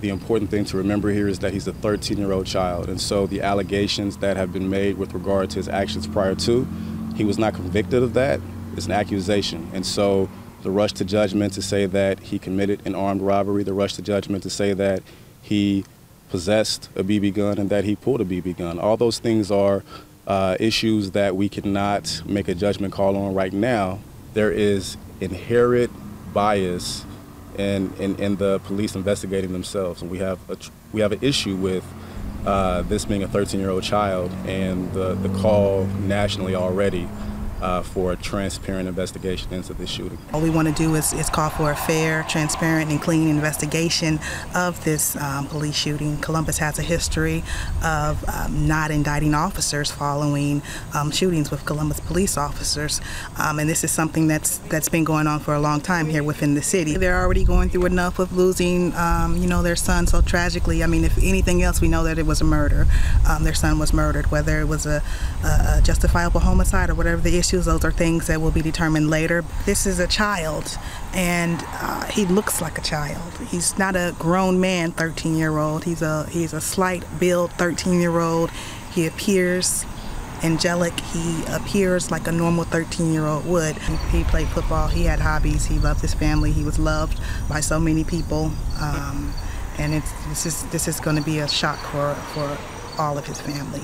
the important thing to remember here is that he's a 13 year old child. And so the allegations that have been made with regard to his actions prior to, he was not convicted of that. It's an accusation. And so the rush to judgment to say that he committed an armed robbery, the rush to judgment to say that he possessed a BB gun and that he pulled a BB gun, all those things are uh, issues that we cannot make a judgment call on right now. There is inherent bias in the police investigating themselves. And we have a, we have an issue with uh, this being a 13 year old child and the, the call nationally already uh, for a transparent investigation into this shooting. All we want to do is, is call for a fair, transparent, and clean investigation of this um, police shooting. Columbus has a history of um, not indicting officers following um, shootings with Columbus police officers, um, and this is something that's that's been going on for a long time here within the city. They're already going through enough of losing, um, you know, their son so tragically. I mean, if anything else, we know that it was a murder. Um, their son was murdered, whether it was a, a justifiable homicide or whatever the issue issues. Those are things that will be determined later. This is a child, and uh, he looks like a child. He's not a grown man, 13 year old. He's a he's a slight build 13 year old. He appears angelic. He appears like a normal 13 year old would. He played football. He had hobbies. He loved his family. He was loved by so many people. Um, and it's, this is this is going to be a shock for for all of his family.